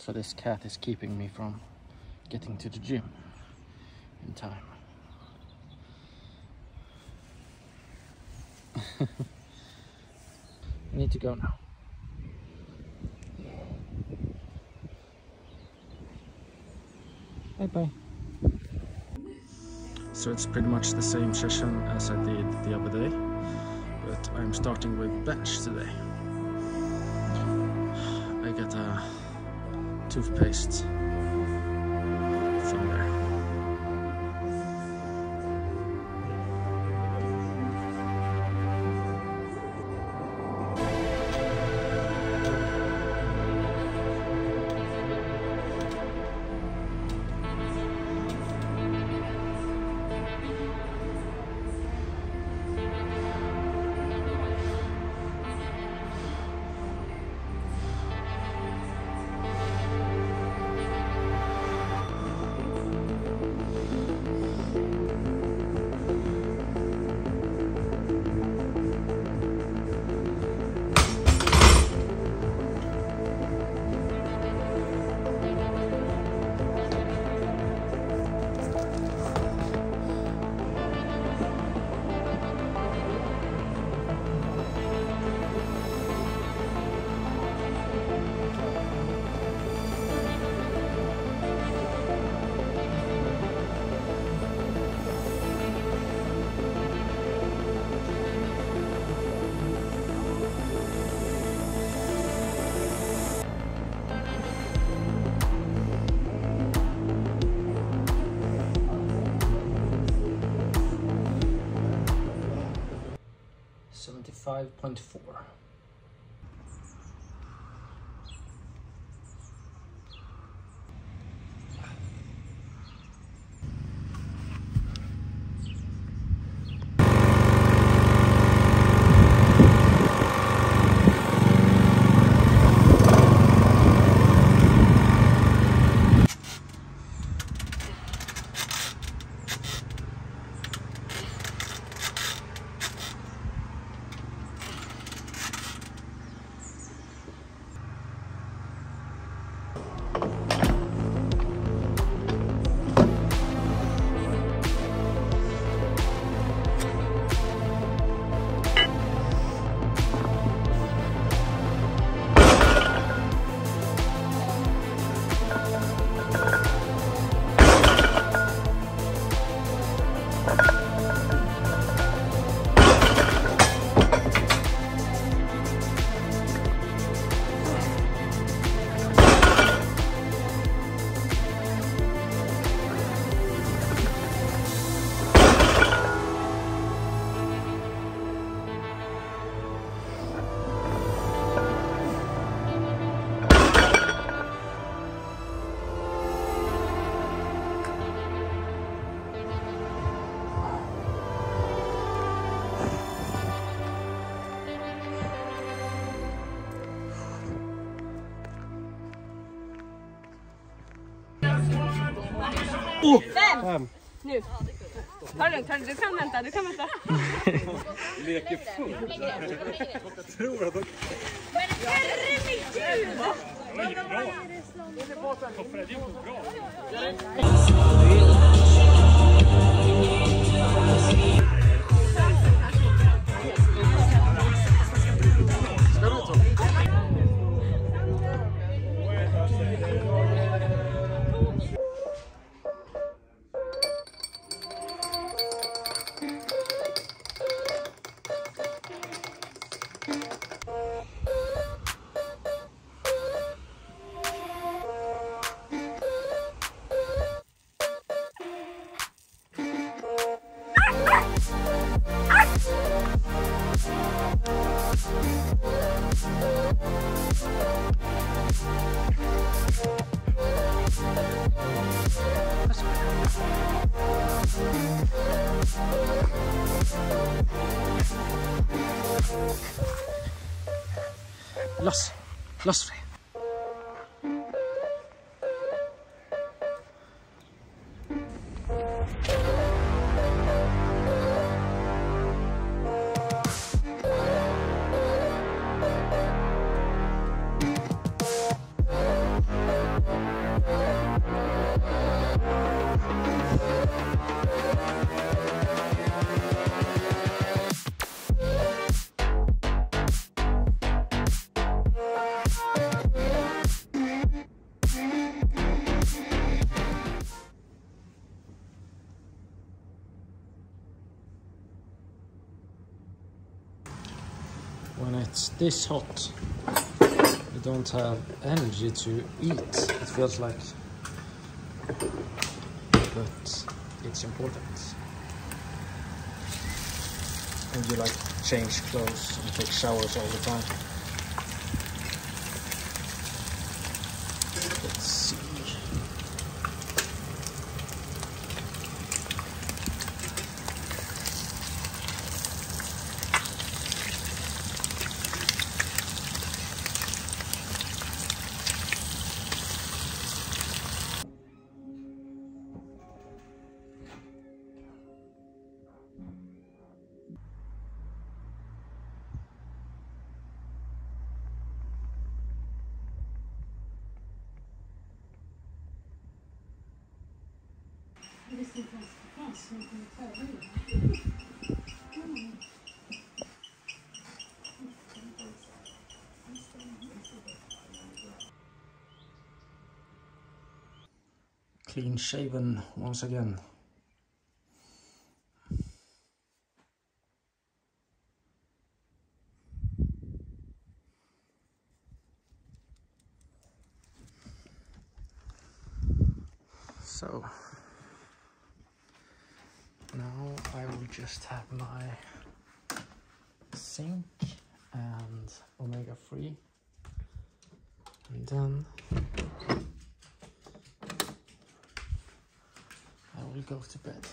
So this cat is keeping me from getting to the gym in time. I need to go now. Bye bye. So it's pretty much the same session as I did the other day, but I'm starting with bench today. I get a toothpaste 5.4. Oh. Fem. Fem. Nu. Ta det lugnt, du kan vänta, du kan vänta. Leker fullt. Jag tror att de... Men herregud! Det är bra. Det är bra. los, los When it's this hot, you don't have energy to eat, it feels like. But it's important. And you like change clothes and take showers all the time. Clean shaven once again. So now I will just have my zinc and omega 3 and then I will go to bed.